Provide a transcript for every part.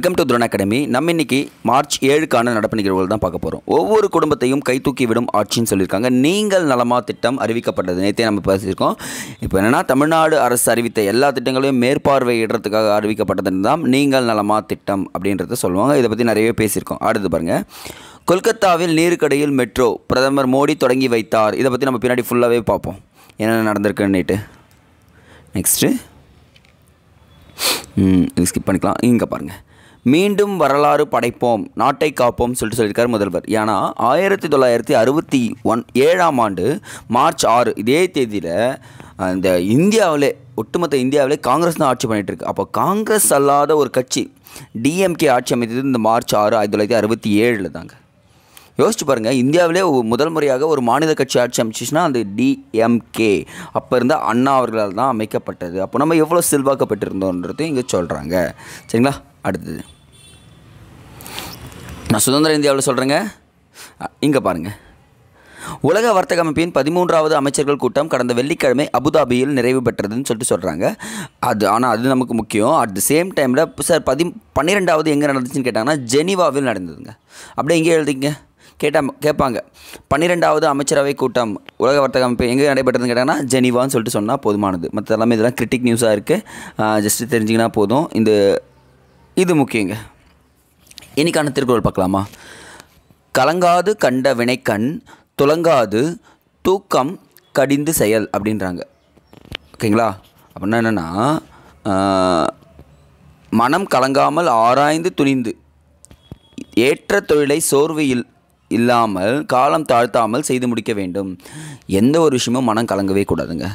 Welcome to துரன் academy நம்ம இன்னைக்கு March ஏழுக்கான நடப்பு நிகழ்வுகள் தான் பார்க்க போகிறோம் ஒவ்வொரு குடும்பத்தையும் கை தூக்கி விடும் ஆட்சின்னு சொல்லியிருக்காங்க. நீங்கள் நலமா திட்டம் அறிவிக்கப்பட்டது நேற்றே நம்ம பேசியிருக்கோம். இப்போ என்னென்னா தமிழ்நாடு அரசு அறிவித்த எல்லா திட்டங்களையும் மேற்பார்வையிடுறதுக்காக அறிவிக்கப்பட்டதுன்னு தான் நீங்கள் நலமா திட்டம் அப்படின்றத சொல்லுவாங்க. இதை பற்றி நிறையவே பேசியிருக்கோம். அடுத்து பாருங்கள் கொல்கத்தாவில் நீருக்கடையில் மெட்ரோ பிரதமர் மோடி தொடங்கி வைத்தார். இதை பற்றி நம்ம பின்னாடி ஃபுல்லாகவே பார்ப்போம். என்னென்ன நடந்திருக்குன்னுட்டு நெக்ஸ்ட்டு ம், இது ஸ்கிப் பண்ணிக்கலாம். இங்கே பாருங்கள் மீண்டும் வரலாறு படைப்போம் நாட்டை காப்போம் சொல்லிட்டு சொல்லியிருக்கார் முதல்வர். ஏன்னா ஆயிரத்தி தொள்ளாயிரத்தி அறுபத்தி ஒன் ஏழாம் ஆண்டு மார்ச் ஆறு இதே தேதியில் அந்த இந்தியாவிலே ஒட்டுமொத்த இந்தியாவிலே காங்கிரஸ் தான் ஆட்சி பண்ணிட்டு இருக்கு. அப்போ காங்கிரஸ் அல்லாத ஒரு கட்சி டிஎம்கே ஆட்சி அமைத்தது இந்த மார்ச் ஆறு ஆயிரத்தி தொள்ளாயிரத்தி அறுபத்தி ஏழில் தாங்க. யோசிச்சு பாருங்கள் இந்தியாவிலே முதல் முறையாக ஒரு மாநில கட்சி ஆட்சி அமைச்சிச்சுன்னா அந்த டிஎம்கே அப்போ இருந்த அண்ணா அவர்களால் தான் அமைக்கப்பட்டது. அப்போ நம்ம எவ்வளோ செல்வாக்கப்பட்டிருந்தோன்றது இங்கே சொல்கிறாங்க சரிங்களா? அடுத்தது. நான் சுதந்திர இந்தியாவில் சொல்கிறேங்க இங்கே பாருங்கள் உலக வர்த்தக அமைப்பின் பதிமூன்றாவது அமைச்சர்கள் கூட்டம் கடந்த வெள்ளிக்கிழமை அபுதாபியில் நிறைவு பெற்றதுன்னு சொல்லிட்டு சொல்கிறாங்க அது ஆனால் அது நமக்கு முக்கியம். அட் த சேம் டைமில் சார் பதி பன்னிரெண்டாவது எங்கே நடந்துச்சுன்னு கேட்டாங்கன்னா ஜெனிவாவில் நடந்ததுங்க. அப்படியே எங்கே எழுதிங்க கேட்டா கேட்பாங்க. பன்னிரெண்டாவது அமைச்சரவை கூட்டம் உலக வர்த்தக அமைப்பு எங்கே நடைபெற்றதுன்னு கேட்டாங்கன்னா ஜெனிவான்னு சொல்லிட்டு சொன்னால் போதுமானது. மற்ற எல்லாமே இதெல்லாம் கிரிட்டிக் நியூஸாக இருக்குது ஜஸ்ட்டு தெரிஞ்சிங்கன்னா போதும். இந்த இது முக்கியங்க. இன்னைக்கான திருக்குறள் பார்க்கலாமா? கலங்காது கண்ட வினைக்கண் துலங்காது தூக்கம் கடிந்து செயல் அப்படின்றாங்க. ஓகேங்களா? அப்படின்னா என்னென்னா மனம் கலங்காமல் ஆராய்ந்து துணிந்து ஏற்ற தொழிலை சோர்வு இல் இல்லாமல் காலம் தாழ்த்தாமல் செய்து முடிக்க வேண்டும். எந்த ஒரு விஷயமும் மனம் கலங்கவே கூடாதுங்க.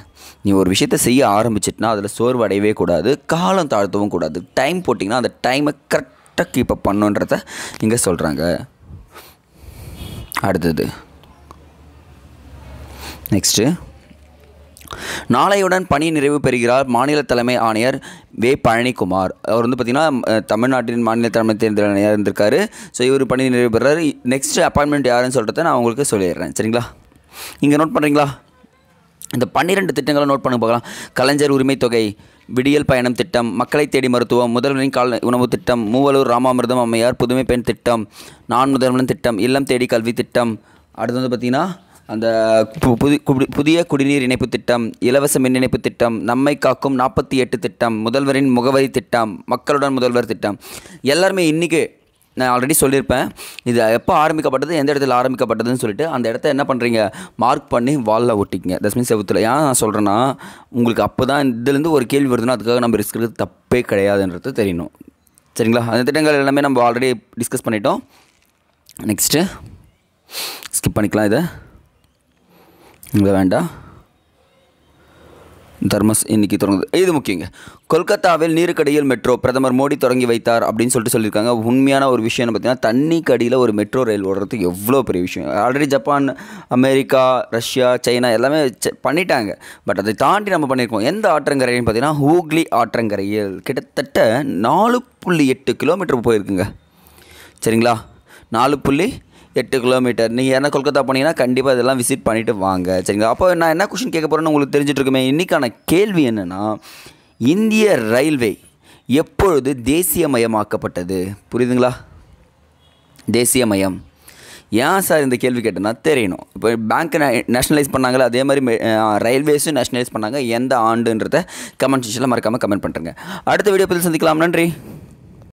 நீ ஒரு விஷயத்தை செய்ய ஆரம்பிச்சிட்டுனா அதில் சோர்வு அடையவே கூடாது காலம் தாழ்த்தவும் கூடாது. டைம் போட்டிங்கன்னா அந்த டைமை கரெக்டாக கீப் அப் பண்ணுன்றத இங்கே சொல்கிறாங்க அடுத்தது. நெக்ஸ்ட்டு நாளையுடன் பணி நிறைவு பெறுகிறார் மாநில தலைமை ஆணையர் வே பழனிக்குமார். அவர் வந்து பார்த்திங்கன்னா தமிழ்நாட்டின் மாநில தலைமை தேர்தல் ஆணையர் இருந்திருக்காரு. ஸோ இவர் பணி நிறைவு பெறாரு நெக்ஸ்ட் அப்பாயின்மெண்ட் யாருன்னு சொல்கிறத நான் உங்களுக்கு சொல்லிடுறேன். சரிங்களா? இங்கே நோட் பண்ணுறீங்களா இந்த பன்னிரெண்டு திட்டங்களை நோட் பண்ணி பார்க்கலாம். கலைஞர் உரிமை தொகை விடியல் பயணம் திட்டம் மக்களை தேடி மருத்துவம் முதல்வரின் கால உணவு திட்டம் மூவலூர் ராமாமிர்தம் அம்மையார் புதுமை பெண் திட்டம் நான் முதல்வன் திட்டம் இல்லம் தேடி கல்வி திட்டம். அடுத்து வந்து பார்த்திங்கன்னா அந்த பு- குடி- புதிய குடிநீர் இணைப்பு திட்டம் இலவச மின் இணைப்பு திட்டம் நம்மை காக்கும் நாற்பத்தி எட்டு திட்டம் முதல்வரின் முகவரி திட்டம் மக்களுடன் முதல்வர் திட்டம். எல்லாருமே இன்றைக்கி நான் ஆல்ரெடி சொல்லியிருப்பேன். இது எப்போ ஆரம்பிக்கப்பட்டது எந்த இடத்துல ஆரம்பிக்கப்பட்டதுன்னு சொல்லிட்டு அந்த இடத்த என்ன பண்ணுறீங்க மார்க் பண்ணி வாலில் ஒட்டிக்கிங்க. தஸ் மீன்ஸ் செவுத்தில். ஏன் நான் சொல்கிறேன்னா உங்களுக்கு அப்போ தான் இதுலேருந்து ஒரு கேள்வி வருதுன்னா அதுக்காக நம்ம ரிஸ்க் எடுக்கிறது தப்பே கிடையாதுன்றது தெரியணும். சரிங்களா? அந்த திட்டங்கள் எல்லாமே நம்ம ஆல்ரெடி டிஸ்கஸ் பண்ணிட்டோம். நெக்ஸ்ட்டு ஸ்கிப் பண்ணிக்கலாம் இதை. இங்கே வேண்டாம் தர்மஸ் இன்னைக்கு தொடங்குது. இது முக்கியங்க. கொல்கத்தாவில் நீருக்கடியில் மெட்ரோ பிரதமர் மோடி தொடங்கி வைத்தார் அப்படின்னு சொல்லிட்டு சொல்லியிருக்காங்க. உண்மையான ஒரு விஷயம் பார்த்தீங்கன்னா தண்ணிக்கு அடியில் ஒரு மெட்ரோ ரயில் ஓடுறது எவ்வளோ பெரிய விஷயம். Already Japan America Russia China எல்லாமே பண்ணிட்டாங்க. பட் அதை தாண்டி நம்ம பண்ணியிருக்கோம் எந்த ஆற்றங்கரைன்னு பார்த்தீங்கன்னா ஹூக்லி ஆற்றங்கரையில். கிட்டத்தட்ட நாலு புள்ளி எட்டு கிலோமீட்டர் போயிருக்குங்க. சரிங்களா? நாலு புள்ளி எட்டு கிலோமீட்டர் நீங்கள் யாரா கொல்கத்தா போனீங்கன்னா கண்டிப்பாக இதெல்லாம் விசிட் பண்ணிவிட்டு வாங்க. சரிங்களா? அப்போ நான் என்ன கொஷின் கேட்க போகிறேன்னு உங்களுக்கு தெரிஞ்சுட்டு இருக்குமே இன்றைக்கான கேள்வி என்னென்னா இந்திய ரயில்வே எப்பொழுது தேசியமயமாக்கப்பட்டது? புரியுதுங்களா? தேசியமயம். ஏன் சார் இந்த கேள்வி கேட்டேன்னா தெரியணும். இப்போ பேங்க்கை நேஷனலைஸ் பண்ணாங்களே அதே மாதிரி ரயில்வேஸும் நேஷனலைஸ் பண்ணாங்க. எந்த ஆண்டுன்றத கமெண்ட் செக்ஷனில் மறக்காமல் கமெண்ட் பண்ணுறேங்க அடுத்த வீடியோ பதில் சந்திக்கலாம். நன்றி.